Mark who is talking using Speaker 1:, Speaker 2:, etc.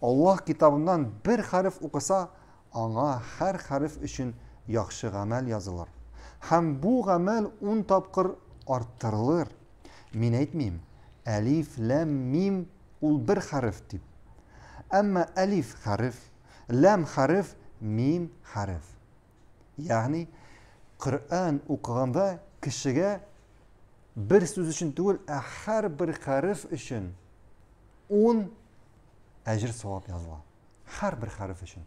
Speaker 1: Аллаһ Китабыннан бер хәреф укыса, аңа һәр хәреф өчен яхшы гамәл язылыр. Һәм бу гамәл ун тапкыр арттырылыр. Мин әйтмим, Әлиф, ләм, мим, ул бер хәреф, дип. Әмма Әлиф, хәреф, ләм, хәреф, мим, хәреф. Ягъни Коръән укыганда кешегә бер сүз өчен түгел, ә һәрбер хәреф өчен 10 әҗер савап языла. Һәрбер хәреф өчен.